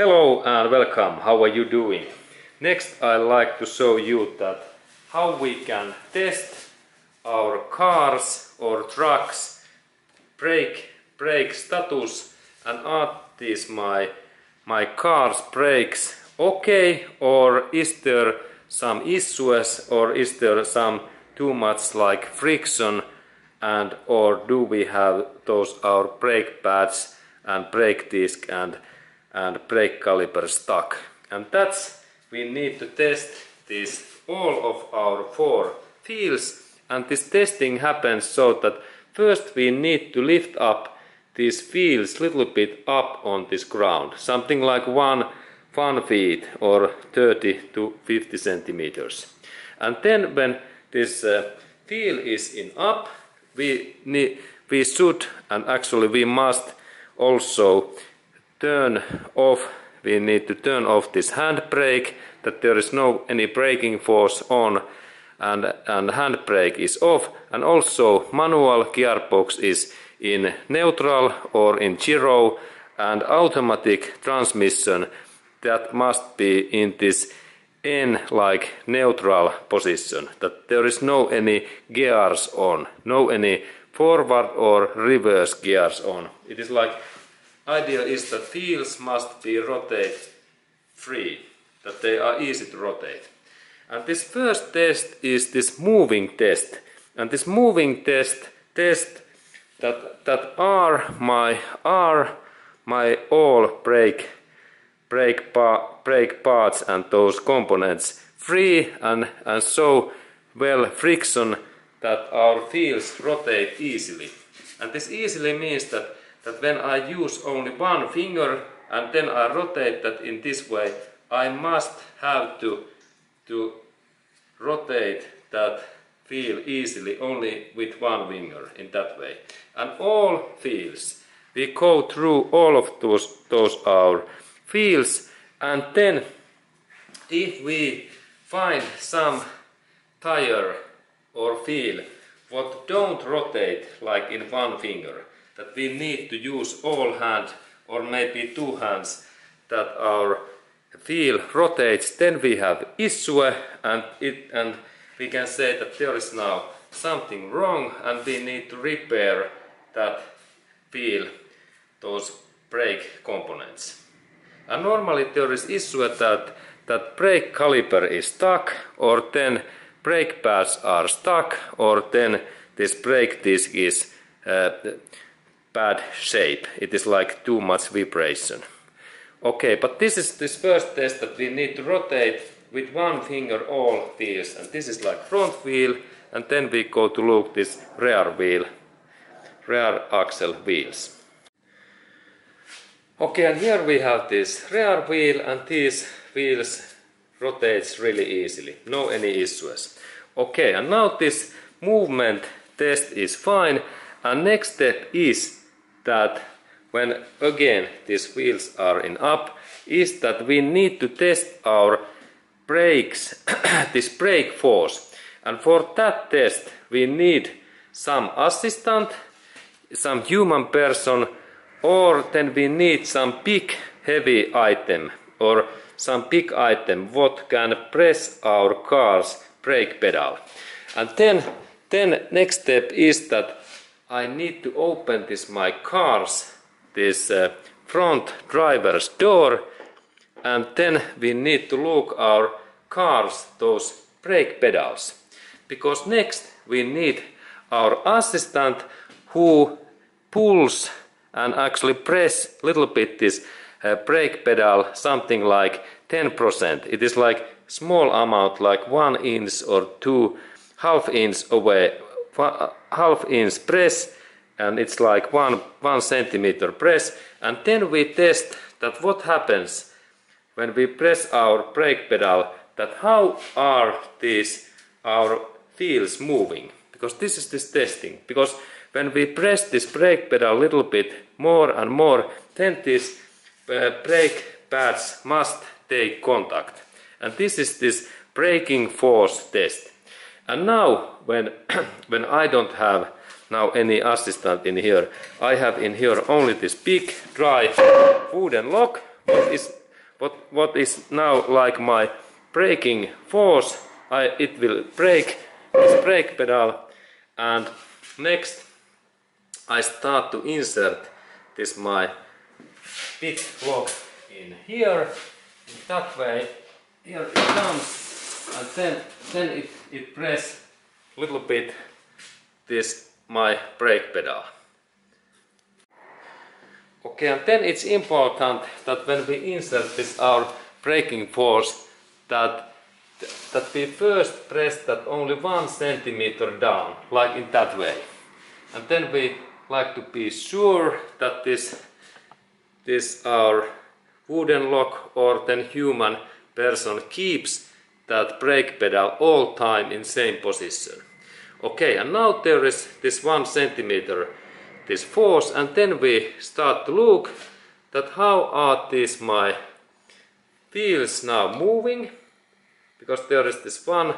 Hello and welcome. How are you doing? Next I like to show you that how we can test our cars or trucks brake brake status and are these my my car's brakes okay or is there some issues or is there some too much like friction and or do we have those our brake pads and brake disc and and brake caliper stuck and that's we need to test this all of our four fields. And this testing happens so that first we need to lift up these fields little bit up on this ground. Something like one one feet or 30 to 50 centimeters. And then when this uh, wheel is in up we need we should and actually we must also turn off we need to turn off this handbrake that there is no any braking force on and, and handbrake is off and also manual gearbox is in neutral or in zero and automatic transmission that must be in this N like neutral position that there is no any gears on no any forward or reverse gears on. It is like idea is that wheels must be rotate free, that they are easy to rotate. And this first test is this moving test. And this moving test test that that are my are my all brake brake pa brake parts and those components free and and so well friction that our wheels rotate easily. And this easily means that that when I use only one finger and then I rotate that in this way, I must have to, to rotate that wheel easily only with one finger in that way. And all fields, we go through all of those, those our fields and then if we find some tire or wheel what don't rotate like in one finger, that we need to use all hands or maybe two hands that our wheel rotates, then we have issue and, it, and we can say that there is now something wrong and we need to repair that wheel, those brake components. And normally there is issue that, that brake caliper is stuck or then brake pads are stuck or then this brake disc is uh, bad shape. It is like too much vibration. Okay, but this is this first test that we need to rotate with one finger all wheels. And this is like front wheel. And then we go to look this rear wheel, rear axle wheels. Okay, and here we have this rear wheel and these wheels rotates really easily. No any issues. Okay, and now this movement test is fine. And next step is that when again these wheels are in up is that we need to test our brakes, this brake force. And for that test we need some assistant, some human person, or then we need some big heavy item or some big item what can press our car's brake pedal. And then, then next step is that I need to open this my car's this uh, front driver's door and then we need to look our cars those brake pedals. Because next we need our assistant who pulls and actually press little bit this uh, brake pedal something like 10% it is like small amount like one inch or two half inch away half inch press and it's like one, one centimeter press. And then we test that what happens when we press our brake pedal that how are these our wheels moving? Because this is this testing. Because when we press this brake pedal a little bit more and more then these uh, brake pads must take contact. And this is this braking force test and now when when I don't have now any assistant in here I have in here only this big dry wooden lock what is what, what is now like my braking force, I, it will brake this brake pedal. And next I start to insert this my big lock in here. In that way here it comes and then then it, it press little bit this my brake pedal. Okay and then it's important that when we insert this our braking force that that we first press that only one centimeter down like in that way. And then we like to be sure that this this our wooden lock or then human person keeps that brake pedal all time in same position. Okay, and now there is this one centimeter this force and then we start to look that how are these my wheels now moving because there is this one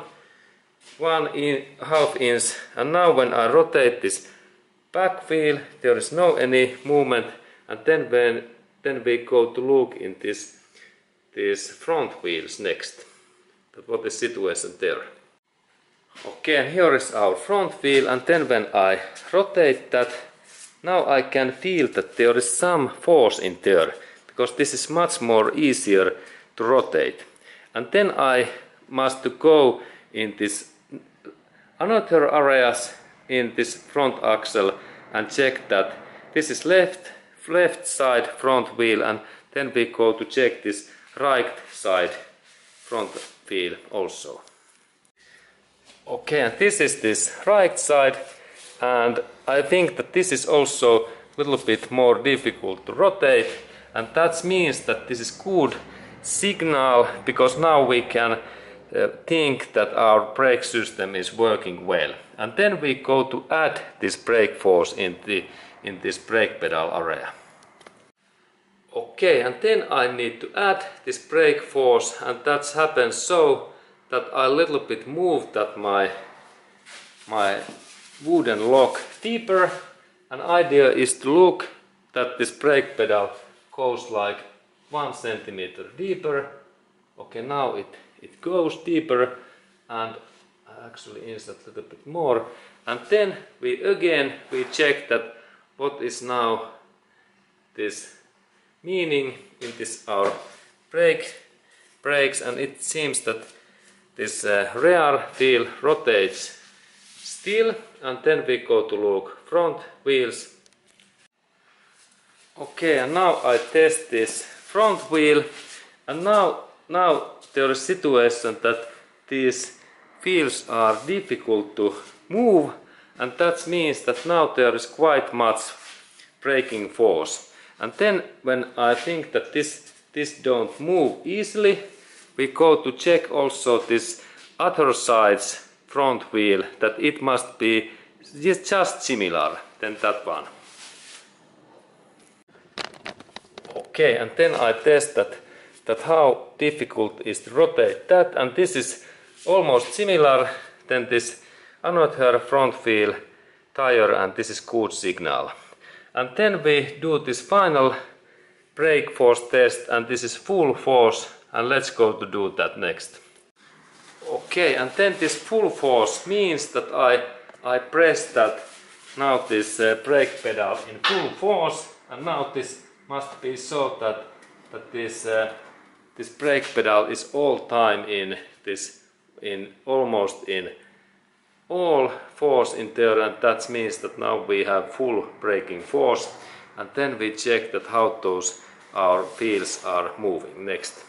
one in half inch and now when I rotate this back wheel there is no any movement and then when then we go to look in this these front wheels next but what is situation there? Okay and here is our front wheel and then when I rotate that now I can feel that there is some force in there because this is much more easier to rotate. And then I must to go in this another areas in this front axle and check that this is left left side front wheel and then we go to check this right side front wheel also. Okay, and this is this right side and I think that this is also a little bit more difficult to rotate and that means that this is good signal because now we can uh, think that our brake system is working well and then we go to add this brake force in the in this brake pedal area. Okay, and then I need to add this brake force and that happens so that I little bit move that my my wooden lock deeper and idea is to look that this brake pedal goes like one centimeter deeper. Okay, now it, it goes deeper and actually insert a little bit more and then we again we check that what is now this meaning in this our brake brakes and it seems that this uh, rear wheel rotates still and then we go to look front wheels. Okay and now I test this front wheel and now now there is situation that these wheels are difficult to move and that means that now there is quite much braking force and then when I think that this this don't move easily we go to check also this other side's front wheel that it must be just similar than that one okay and then I test that that how difficult is to rotate that and this is almost similar than this another front wheel tire and this is good signal. And then we do this final brake force test and this is full force and let's go to do that next. Okay, and then this full force means that I, I press that now this uh, brake pedal in full force and now this must be so that, that this, uh, this brake pedal is all time in this in almost in all force in there and that means that now we have full braking force and then we check that how those our wheels are moving next.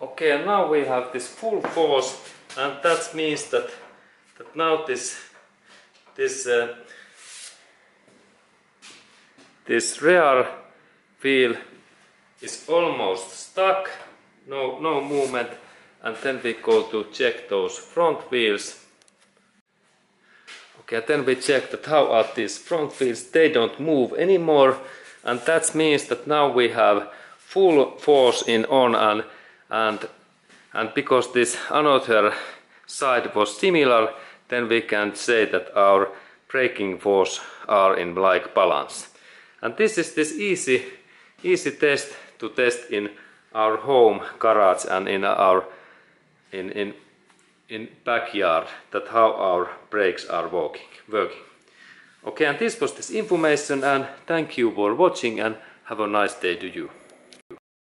Okay and now we have this full force and that means that that now this this uh, this rear wheel is almost stuck no no movement and then we go to check those front wheels Okay, then we check that how are these front wheels, they don't move anymore and that means that now we have full force in on and and and because this another side was similar then we can say that our braking force are in like balance. And this is this easy easy test to test in our home garage and in our in in in backyard that how our brakes are working working. Okay and this was this information and thank you for watching and have a nice day to you